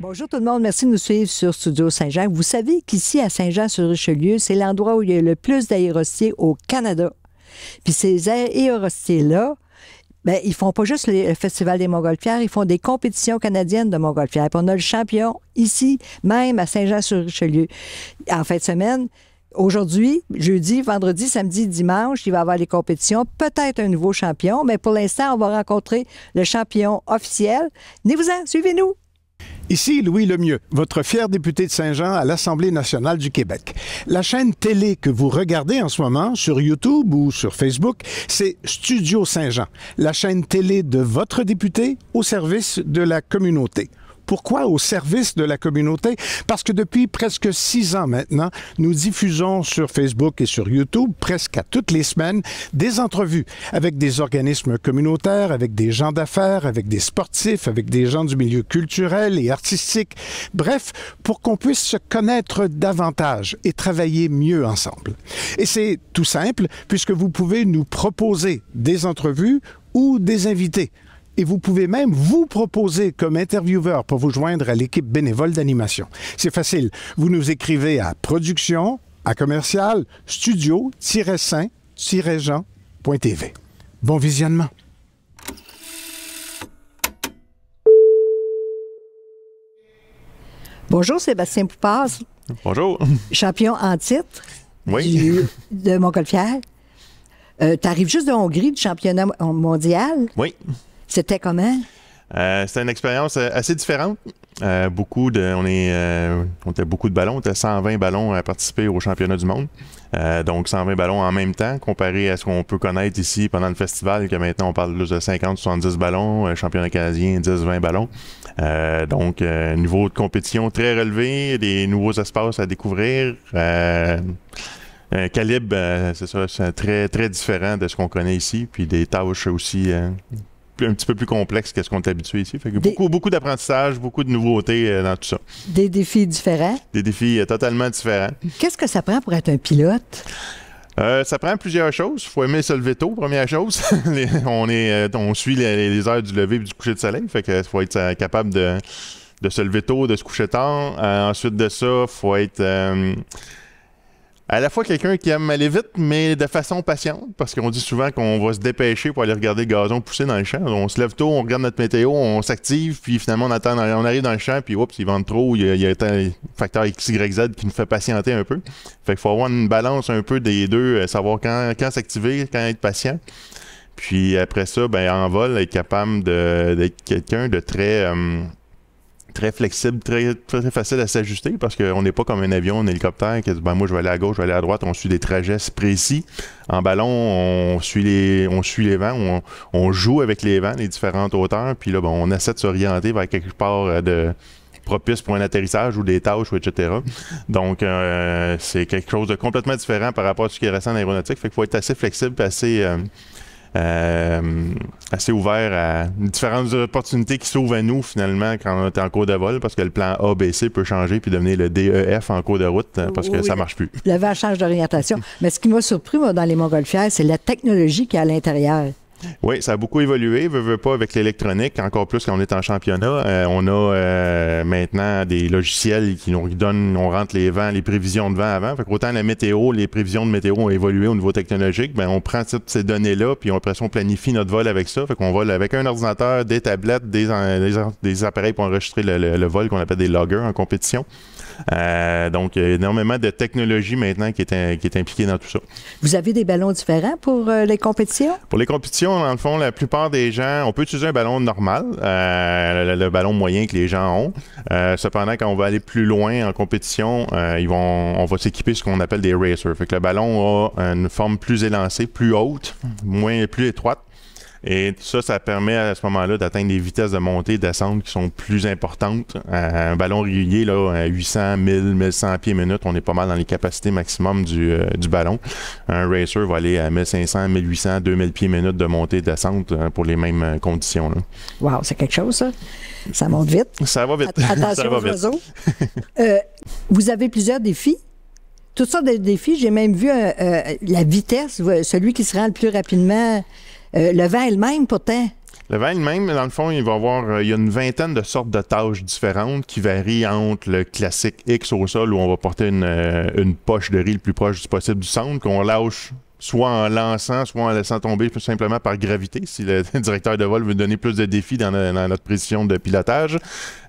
Bonjour tout le monde, merci de nous suivre sur Studio Saint-Jean. Vous savez qu'ici à Saint-Jean-sur-Richelieu, c'est l'endroit où il y a le plus d'aérostiers au Canada. Puis ces aérostiers-là, ben, ils font pas juste le Festival des Montgolfières, ils font des compétitions canadiennes de Montgolfières. Puis on a le champion ici, même à Saint-Jean-sur-Richelieu. En fin de semaine, Aujourd'hui, jeudi, vendredi, samedi, dimanche, il va y avoir les compétitions. Peut-être un nouveau champion, mais pour l'instant, on va rencontrer le champion officiel. Venez-vous-en, suivez-nous. Ici Louis Lemieux, votre fier député de Saint-Jean à l'Assemblée nationale du Québec. La chaîne télé que vous regardez en ce moment sur YouTube ou sur Facebook, c'est Studio Saint-Jean, la chaîne télé de votre député au service de la communauté. Pourquoi au service de la communauté? Parce que depuis presque six ans maintenant, nous diffusons sur Facebook et sur YouTube, presque à toutes les semaines, des entrevues avec des organismes communautaires, avec des gens d'affaires, avec des sportifs, avec des gens du milieu culturel et artistique. Bref, pour qu'on puisse se connaître davantage et travailler mieux ensemble. Et c'est tout simple, puisque vous pouvez nous proposer des entrevues ou des invités et vous pouvez même vous proposer comme intervieweur pour vous joindre à l'équipe bénévole d'animation. C'est facile. Vous nous écrivez à production à commercial studio-saint-jean.tv. Bon visionnement. Bonjour Sébastien Poupaz. Bonjour. Champion en titre oui. de Montgolfière. Euh, tu arrives juste de Hongrie, du championnat mondial. Oui. C'était comment? Euh, c'était une expérience euh, assez différente. Euh, beaucoup de, on est, on était beaucoup de ballons, on était 120 ballons à participer au championnat du monde. donc 120 ballons en même temps, comparé à ce qu'on peut connaître ici pendant le festival, que maintenant on parle de 50-70 ballons, championnat canadien 10-20 ballons. donc niveau de compétition très relevé, des nouveaux espaces à découvrir. un calibre, c'est ça, c'est très très différent de ce qu'on connaît ici, puis des tâches aussi un petit peu plus complexe que ce qu'on est habitué ici. Fait beaucoup, beaucoup d'apprentissage, beaucoup de nouveautés euh, dans tout ça. Des défis différents. Des défis euh, totalement différents. Qu'est-ce que ça prend pour être un pilote? Euh, ça prend plusieurs choses. Il faut aimer se lever tôt, première chose. on, est, on suit les, heures du lever et du coucher de soleil. Fait que faut être capable de, de, se lever tôt, de se coucher tard. ensuite de ça, il faut être à la fois quelqu'un qui aime aller vite, mais de façon patiente, parce qu'on dit souvent qu'on va se dépêcher pour aller regarder le gazon pousser dans le champ. On se lève tôt, on regarde notre météo, on s'active, puis finalement on attend, on arrive dans le champ, puis oups, il vente trop, il y a, un facteur X, Y, Z qui nous fait patienter un peu. Fait qu'il faut avoir une balance un peu des deux, euh, savoir quand, quand s'activer, quand être patient. Puis après ça, ben en vol, être capable d'être quelqu'un de très euh, très flexible, très, très facile à s'ajuster parce qu'on n'est pas comme un avion, un hélicoptère qui dit ben, moi je vais aller à gauche, je vais aller à droite, on suit des trajets précis. En ballon, on suit les, on suit les vents, on, joue avec les vents, les différentes hauteurs, puis là, ben, on essaie de s'orienter vers quelque part euh, de propice pour un atterrissage ou des tâches, etc. Donc, euh, c'est quelque chose de complètement différent par rapport à ce qui est récent en aéronautique. Fait qu'il faut être assez flexible assez, euh, assez ouvert à différentes opportunités qui s'ouvrent à nous finalement quand on est en cours de vol parce que le plan A, B, C peut changer puis devenir le DEF en cours de route euh, parce que ça marche plus. Le vent change d'orientation. Mais ce qui m'a surpris moi, dans les montgolfières, c'est la technologie qui est à l'intérieur. Oui, ça a beaucoup évolué, veut, veut pas avec l'électronique, encore plus quand on est en championnat. Euh, on a euh, maintenant des logiciels qui nous donnent, on rentre les vents, les prévisions de vent avant. Fait autant la météo, les prévisions de météo ont évolué au niveau technologique, ben on prend toutes ces données-là, puis on, on planifie notre vol avec ça. Fait qu'on vole avec un ordinateur, des tablettes, des, des, appareils pour enregistrer le vol qu'on appelle des loggers en compétition. Euh, donc, il y a énormément de technologie maintenant qui est, qui est impliquée dans tout ça. Vous avez des ballons différents pour euh, les compétitions? Pour les compétitions, dans le fond, la plupart des gens, on peut utiliser un ballon normal, euh, le, ballon moyen que les gens ont. cependant, quand on va aller plus loin en compétition, ils vont, on va s'équiper ce qu'on appelle des racers. Fait que le ballon a une forme plus élancée, plus haute, moins, plus étroite. Et ça, ça permet à ce moment-là d'atteindre des vitesses de montée et de descente qui sont plus importantes. Euh, un ballon régulier, là, à 800, 1000, 1100 pieds minute, on est pas mal dans les capacités maximum du, euh, du ballon. Un racer va aller à 1500, 1800, 2000 pieds minute de montée et de descente euh, pour les mêmes conditions. Là. Wow, c'est quelque chose, ça. Ça monte vite. Ça va vite. Attention ça va aux oiseaux. vous avez plusieurs défis toutes sortes de défis. J'ai même vu la vitesse, celui qui se rend le plus rapidement euh, le vent est le même pourtant. Le van même, dans le fond, il va y avoir euh, il y a une vingtaine de sortes de tâches différentes qui varient entre le classique X au sol où on va porter une, euh, poche de riz le plus proche du possible du centre, qu'on lâche soit en lançant, soit en laissant tomber tout simplement par gravité, si le directeur de vol veut donner plus de défis dans, le- dans notre précision de pilotage,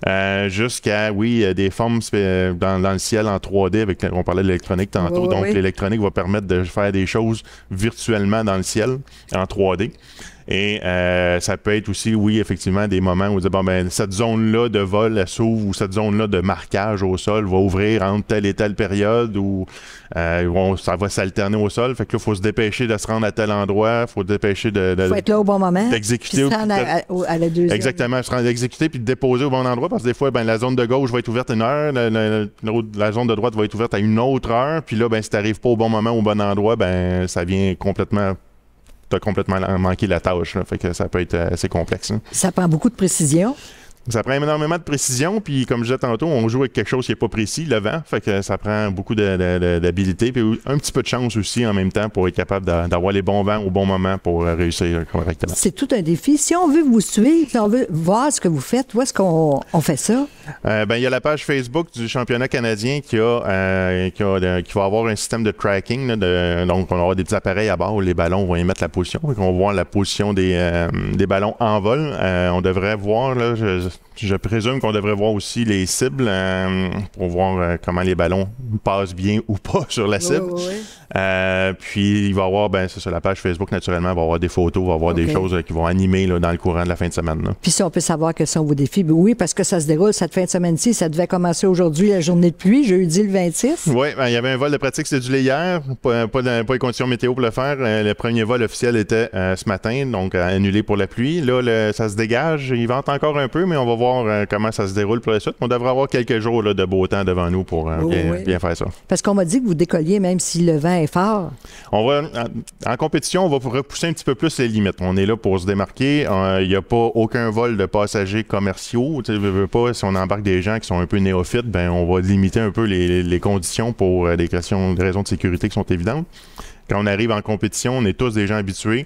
euh, jusqu'à, oui, des formes dans, dans le ciel en 3D, avec, on parlait de l'électronique tantôt, Oui, oui, donc oui. l'électronique va permettre de faire des choses virtuellement dans le ciel en 3D. Et euh, ça peut être aussi, oui, effectivement, des moments où on dit, bon, ben, cette zone-là de vol, elle s'ouvre, ou cette zone-là de marquage au sol va ouvrir entre telle et telle période, ou euh, ça va s'alterner au sol. Fait que là, il faut se dépêcher de se rendre à tel endroit, il faut se dépêcher de, faut être là au bon moment. d'exécuter Puis se rendre à, à- au- à la deuxième. Exactement, se rendre exécuter puis de déposer au bon endroit parce que des fois, ben, la zone de gauche va être ouverte à une heure, la, la zone de droite va être ouverte à une autre heure, puis là, ben, si tu n'arrives pas au bon moment, au bon endroit, ben, ça vient complètement. Tu as complètement manqué la tâche, là. fait que ça peut être euh, assez complexe. hein. Ça prend beaucoup de précision. Ça prend énormément de précision, puis comme je disais tantôt, on joue avec quelque chose qui n'est pas précis, le vent, fait que ça prend beaucoup d'habilité, puis un petit peu de chance aussi en même temps pour être capable d'a- d'avoir les bons vents au bon moment pour euh, réussir correctement. C'est tout un défi. Si on veut vous suivre, si on veut voir ce que vous faites, où est-ce qu'on on fait ça? Euh, ben, il y a la page Facebook du championnat canadien qui, a, euh, qui, a de- qui va avoir un système de tracking. là, de- donc, on avoir des petits appareils à bord où les ballons vont émettre la position. Donc, on va voir la position des, euh, des ballons en vol. Euh, on devrait voir, là, je, je présume qu'on devrait voir aussi les cibles euh, pour voir euh, comment les ballons passent bien ou pas sur la cible. Oui, oui, oui. Euh, puis il va y avoir, ben, c'est sur la page Facebook, naturellement, il va y avoir des photos, il va y avoir des choses qui vont animer là, dans le courant de la fin de semaine. là. Puis si on peut savoir quels sont vos défis, ben oui, parce que ça se déroule cette fin de semaine-ci. Ça devait commencer aujourd'hui, la journée de pluie, jeudi le 26. Oui, ben, il y avait un vol de pratique cédulé hier, pas, pas, de- pas les conditions météo pour le faire. Le premier vol officiel était ce matin, donc annulé pour la pluie. Là, le- ça se dégage, il vente encore un peu, mais on va voir euh, comment ça se déroule pour la suite. On devrait avoir quelques jours là, de beau temps devant nous pour euh, Oui, bien, oui. bien faire ça. Parce qu'on m'a dit que vous décolliez même si le vent est fort. On va, en, en compétition, on va repousser un petit peu plus les limites. On est là pour se démarquer. Euh, Il n'y a pas aucun vol de passagers commerciaux. Tu veux, pas, si on embarque des gens qui sont un peu néophytes, ben on va limiter un peu les, les conditions pour des, questions, des raisons de sécurité qui sont évidentes. Quand on arrive en compétition, on est tous des gens habitués.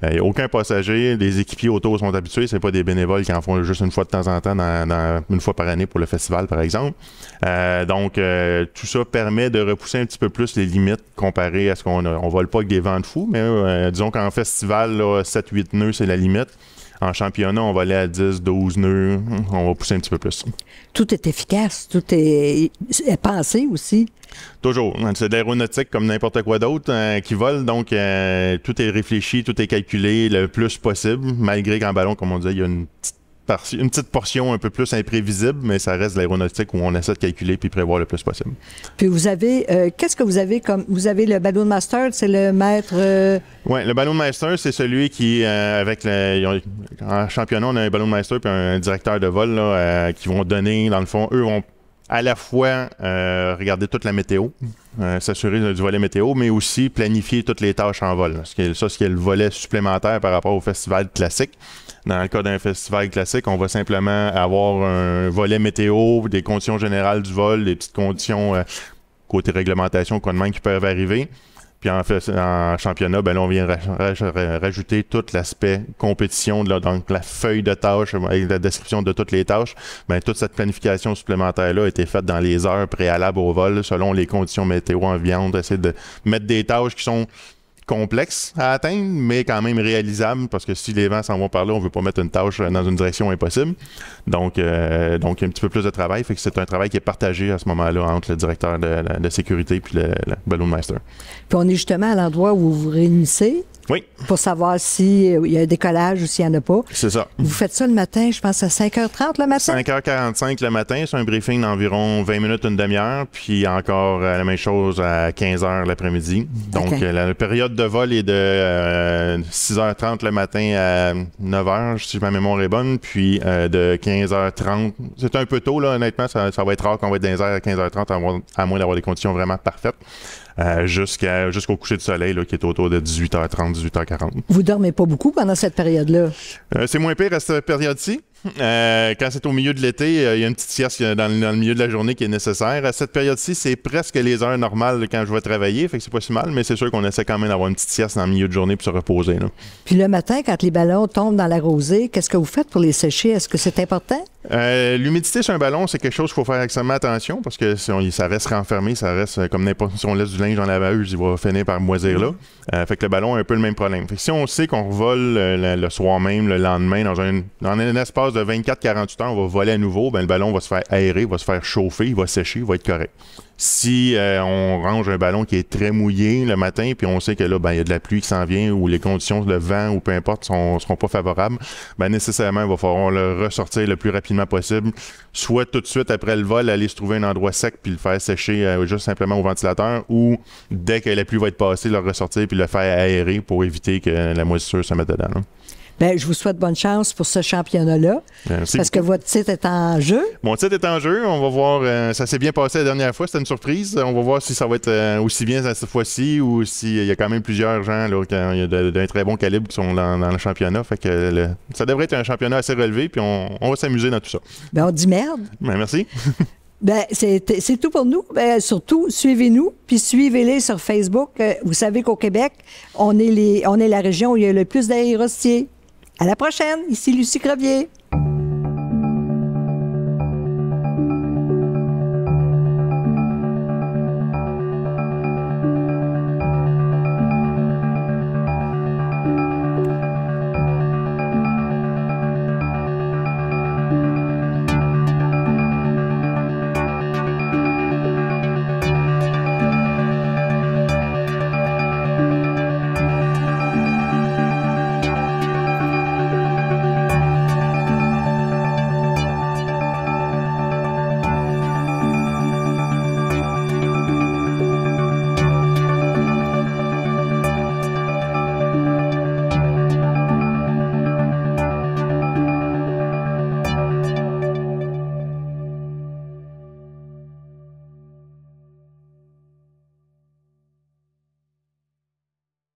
A aucun passager. Les équipiers autour sont habitués. C'est pas des bénévoles qui en font juste une fois de temps en temps, une fois par année pour le festival, par exemple. Euh, donc, euh, tout ça permet de repousser un petit peu plus les limites comparé à ce qu'on a. On vole pas avec des vents de fou, mais euh, disons qu'en festival, 7-8 nœuds, c'est la limite. En championnat, on va aller à 10, 12 nœuds. On va pousser un petit peu plus. Tout est efficace, tout est, est pensé aussi. Toujours. C'est de l'aéronautique comme n'importe quoi d'autre euh, qui vole. Donc, euh, tout est réfléchi, tout est calculé le plus possible, malgré qu'en ballon, comme on disait, il y a une petite, une petite portion un peu plus imprévisible, mais ça reste de l'aéronautique où on essaie de calculer puis prévoir le plus possible. Puis vous avez, euh, qu'est-ce que vous avez comme, vous avez le ballon master, c'est le maître, euh, Oui, le ballon master, c'est celui qui, euh, avec le, en championnat, on a un ballon master puis un directeur de vol là, euh, qui vont donner, dans le fond, eux vont à la fois euh, regarder toute la météo, euh, s'assurer du volet météo, mais aussi planifier toutes les tâches en vol. Ce qui est, ça, ce qui est le volet supplémentaire par rapport au festival classique. Dans le cas d'un festival classique, on va simplement avoir un volet météo, des conditions générales du vol, des petites conditions euh, côté réglementation, quoi de qui peuvent arriver. Puis en, fait, en championnat, ben là, on vient raj- raj- rajouter tout l'aspect compétition, là, donc la feuille de tâches, avec la description de toutes les tâches. Ben, toute cette planification supplémentaire-là a été faite dans les heures préalables au vol, selon les conditions météo environnementes, essayer de mettre des tâches qui sont complexes à atteindre, mais quand même réalisables, parce que si les vents s'en vont par là, on veut pas mettre une tâche dans une direction impossible. Donc, euh, donc un petit peu plus de travail. C'est un travail qui est partagé à ce moment-là entre le directeur de, sécurité puis le, le puis on est justement à l'endroit où vous vous réunissez Oui, pour savoir s'il y a un décollage ou s'il n'y en a pas. c'est ça. Vous faites ça le matin, je pense à 5h30 le matin? 5h45 le matin, c'est un briefing d'environ 20 minutes, une demi-heure, puis encore euh, la même chose à 15h l'après-midi. Donc, euh, la, la période de vol est de euh, 6h30 le matin à 9h, si ma mémoire est bonne, puis euh, de 15h30. C'est un peu tôt, là, honnêtement, ça, ça va être rare qu'on va être dans les airs à 15h30, à moins, à moins d'avoir des conditions vraiment parfaites. Euh, jusqu'à, jusqu'au coucher de soleil, là, qui est autour de 18h30, 18h40. Vous dormez pas beaucoup pendant cette période-là? Euh, c'est moins pire à cette période-ci. Euh, quand c'est au milieu de l'été, euh, il y a une petite sieste dans, le- dans le milieu de la journée qui est nécessaire. À cette période-ci, c'est presque les heures normales quand je vais travailler, fait que c'est pas si mal, mais c'est sûr qu'on essaie quand même d'avoir une petite sieste dans le milieu de journée pour se reposer. là. Puis le matin, quand les ballons tombent dans la rosée, qu'est-ce que vous faites pour les sécher? Est-ce que c'est important? Euh, L'humidité sur un ballon, c'est quelque chose qu'il faut faire extrêmement attention parce que si on- ça reste renfermé, ça reste euh, comme n'importe si on laisse du linge dans la laveuse, il va finir par moisir là. Euh, fait que le ballon a un peu le même problème. Fait que si on sait qu'on revole euh, le, le soir même, le lendemain, dans un, dans un espace de 24-48 heures, on va voler à nouveau, ben, le ballon va se faire aérer, va se faire chauffer, il va sécher, il va être correct. Si euh, on range un ballon qui est très mouillé le matin, puis on sait que là, ben, il y a de la pluie qui s'en vient ou les conditions de vent ou peu importe sont, seront pas favorables, ben, nécessairement, il va falloir le ressortir le plus rapidement possible. Soit tout de suite après le vol, aller se trouver un endroit sec puis le faire sécher euh, juste simplement au ventilateur, ou dès que la pluie va être passée, le ressortir puis le faire aérer pour éviter que la moisissure se mette dedans. là. Bien, je vous souhaite bonne chance pour ce championnat-là, Merci parce que votre titre est en jeu. Mon titre est en jeu. On va voir. euh, ça s'est bien passé la dernière fois. C'était une surprise. On va voir si ça va être euh, aussi bien cette fois-ci ou s'il y a quand même plusieurs gens d'un très bon calibre qui sont dans, dans le championnat. Fait que le- ça devrait être un championnat assez relevé. Puis on, on va s'amuser dans tout ça. Bien, on dit merde. Ben, merci. Ben, c'est c'est tout pour nous. Ben, surtout, suivez-nous, puis suivez-les sur Facebook. Euh, vous savez qu'au Québec, on est, les, on est la région où il y a le plus d'aérostiers. À la prochaine. Ici Lucie Crevier.